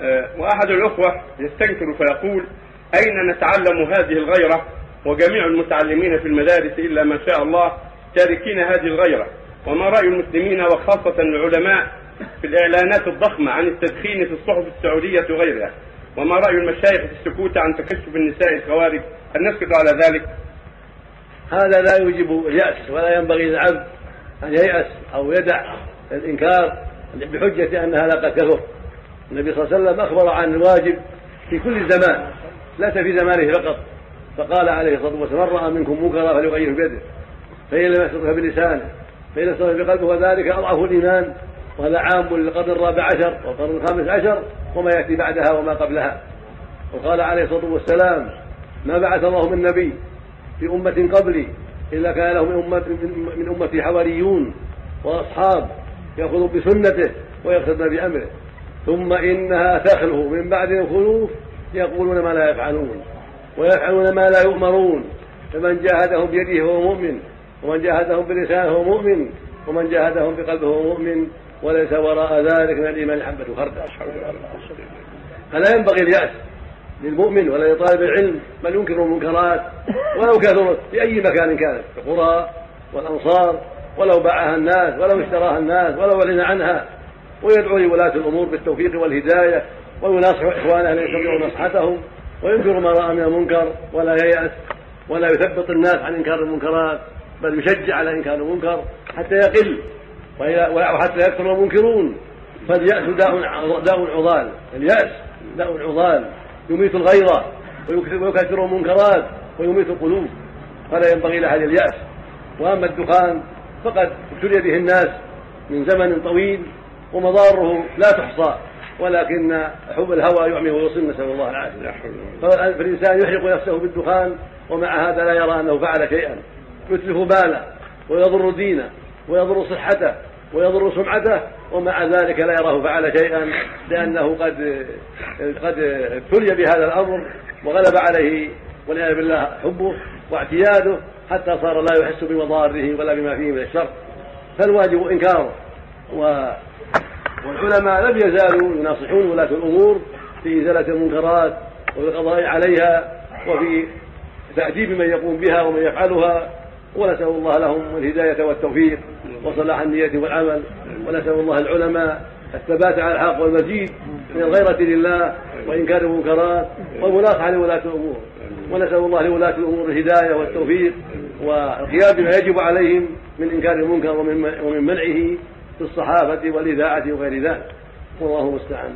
آه، وأحد الأخوة يستنكر فيقول أين نتعلم هذه الغيرة؟ وجميع المتعلمين في المدارس إلا ما شاء الله تاركين هذه الغيرة. وما رأي المسلمين وخاصة العلماء في الإعلانات الضخمة عن التدخين في الصحف السعودية وغيرها؟ وما رأي المشايخ في السكوت عن تكشف النساء الخوارج؟ هل نسكت على ذلك؟ هذا لا يوجب اليأس ولا ينبغي للعبد أن ييأس أو يدع الإنكار بحجة أن هذا قد كثر النبي صلى الله عليه وسلم أخبر عن الواجب في كل زمان ليس في زمانه فقط. فقال عليه الصلاة والسلام من رأى منكم منكرا فليغيره بيده فإن لم يستطع بلسانه فإن استطاع بقلبه وذلك أضعف الإيمان وهذا عام للقرن الرابع عشر والقرن الخامس عشر وما يأتي بعدها وما قبلها. وقال عليه الصلاة والسلام ما بعث الله من نبي في أمة قبلي إلا كان له من أمة من أمتي حواريون وأصحاب يأخذون بسنته ويقتدون بأمره. ثم إنها تخلو. من بعد الخلوف يقولون ما لا يفعلون ويفعلون ما لا يؤمرون. فمن جاهدهم بيده فهو مؤمن ومن جاهدهم بلسانه فهو مؤمن ومن جاهدهم بقلبه فهو مؤمن. وليس وراء ذلك من الإيمان حبه خردل فلا ينبغي اليأس للمؤمن ولا لطالب العلم بل ينكر المنكرات ولو كثرت في اي مكان كانت في القرى والامصار ولو باعها الناس ولو اشتراها الناس ولو أعلن عنها. ويدعو لولاة الأمور بالتوفيق والهداية ويناصح اخوانه الذين يستطيعون نصحتهم وينكر ما رأى من المنكر ولا ييأس ولا يثبط الناس عن إنكار المنكرات بل يشجع على إنكار المنكر حتى يقل وحتى يكثر المنكرون. فاليأس داء داء عضال اليأس داء عضال. يميت الغيرة ويكثر المنكرات ويميت القلوب. فلا ينبغي لأحد اليأس. وأما الدخان فقد ابتلي به الناس من زمن طويل ومضاره لا تحصى ولكن حب الهوى يعمي ويصل نسأل الله العافية. فالإنسان يحرق نفسه بالدخان ومع هذا لا يرى أنه فعل شيئا. يتلف باله ويضر دينه ويضر صحته ويضر سمعته ومع ذلك لا يراه فعل شيئا لأنه قد قد ابتلي بهذا الأمر وغلب عليه والعياذ بالله حبه واعتياده حتى صار لا يحس بمضاره ولا بما فيه من الشر. فالواجب إنكاره. والعلماء لم يزالوا يناصحون ولاة الأمور في إزالة المنكرات وفي القضاء عليها وفي تأديب من يقوم بها ومن يفعلها ونسأل الله لهم الهداية والتوفيق وصلاح النية والعمل ونسأل الله العلماء الثبات على الحق والمزيد من الغيرة لله وإنكار المنكرات والمناصحة لولاة الأمور. ونسأل الله لولاة الأمور الهداية والتوفيق والقيام بما يجب عليهم من إنكار المنكر ومن منعه في الصحافة والإذاعة وغير ذلك. والله المستعان.